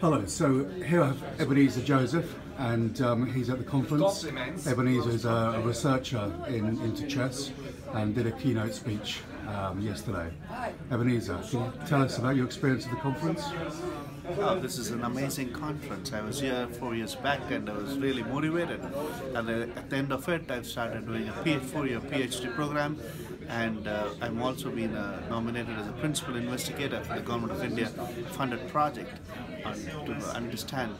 Hello, so here I have Ebenezer Joseph, and um, he's at the conference. Ebenezer is a, a researcher in, into chess and did a keynote speech um, yesterday. Ebenezer, can you tell us about your experience at the conference? Oh, this is an amazing conference. I was here four years back and I was really motivated. And at the end of it, I've started doing a four-year PhD program and uh, I'm also been uh, nominated as a principal investigator for the Government of India funded project on, to understand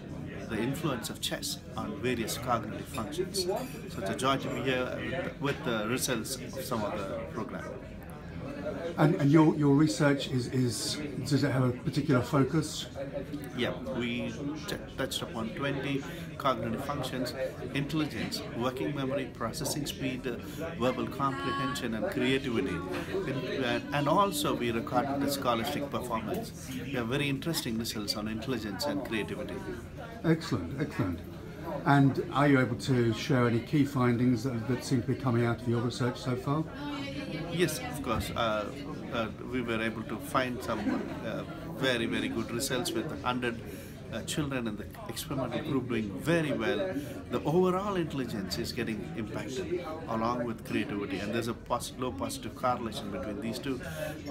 the influence of chess on various cognitive functions. So it's a joy to be here with the results of some of the program. And, and your, your research is, is, does it have a particular focus? Yeah, we touched upon 20 cognitive functions, intelligence, working memory, processing speed, uh, verbal comprehension and creativity. And, and also we recorded the scholastic performance. We have very interesting results on intelligence and creativity. Excellent, excellent. And are you able to share any key findings that, that seem to be coming out of your research so far? Yes, of course. Uh, uh, we were able to find some uh, very, very good results with 100 uh, children in the experimental group doing very well. The overall intelligence is getting impacted along with creativity, and there's a pos low positive correlation between these two.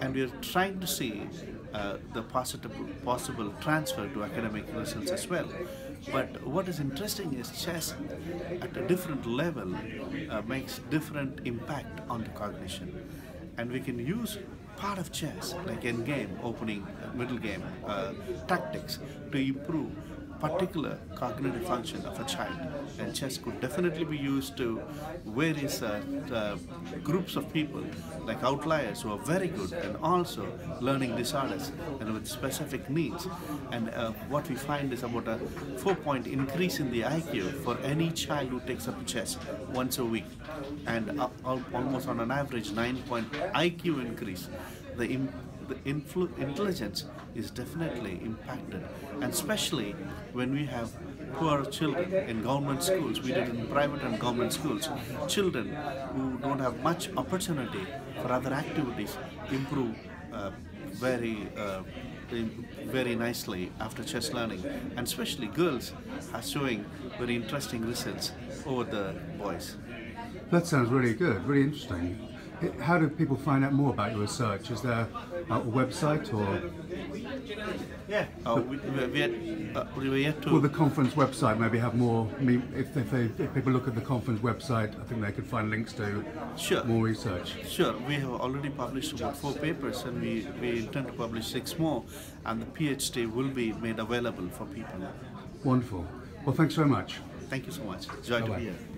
And we're trying to see uh, the positive, possible transfer to academic results as well. But what is interesting is chess at a different level uh, makes different impact on the cognition. And we can use part of chess, like endgame, opening, middle game, uh, tactics, to improve particular cognitive function of a child. And chess could definitely be used to various uh, uh, groups of people, like outliers who are very good and also learning disorders and with specific needs. And uh, what we find is about a four point increase in the IQ for any child who takes up chess once a week. And almost on an average, nine point IQ increase. The the intelligence is definitely impacted, and especially when we have poor children in government schools. We did in private and government schools. Children who don't have much opportunity for other activities improve uh, very uh, very nicely after chess learning and especially girls are showing very interesting results over the boys. That sounds really good, really interesting. How do people find out more about your research? Is there a website or? Yeah, uh, we, we, had, uh, we to. Will the conference website maybe have more? If, if, they, if people look at the conference website, I think they could find links to sure. more research. Sure, we have already published about four papers, and we, we intend to publish six more, and the PhD will be made available for people. Wonderful. Well, thanks very much. Thank you so much. Joy Bye -bye. to be here.